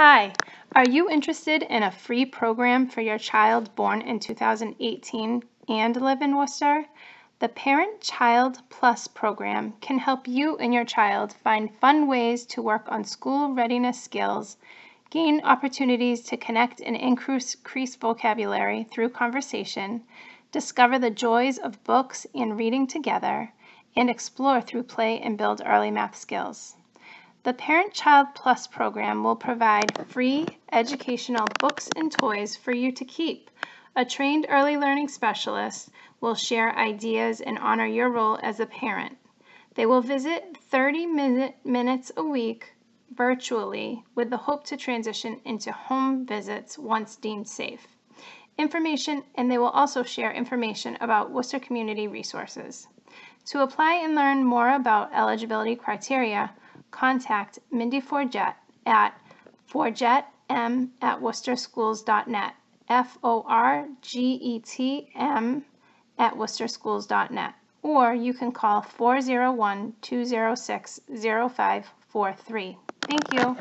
Hi, are you interested in a free program for your child born in 2018 and live in Worcester? The Parent Child Plus program can help you and your child find fun ways to work on school readiness skills, gain opportunities to connect and increase, vocabulary through conversation, discover the joys of books and reading together, and explore through play and build early math skills. The Parent Child Plus program will provide free educational books and toys for you to keep. A trained early learning specialist will share ideas and honor your role as a parent. They will visit 30 minute, minutes a week virtually with the hope to transition into home visits once deemed safe. Information, and they will also share information about Worcester community resources. To apply and learn more about eligibility criteria, contact Mindy Forget at forgetm at worcesterschools.net. F O R G E T M at worcesterschools.net. Or you can call 401 206 0543. Thank you.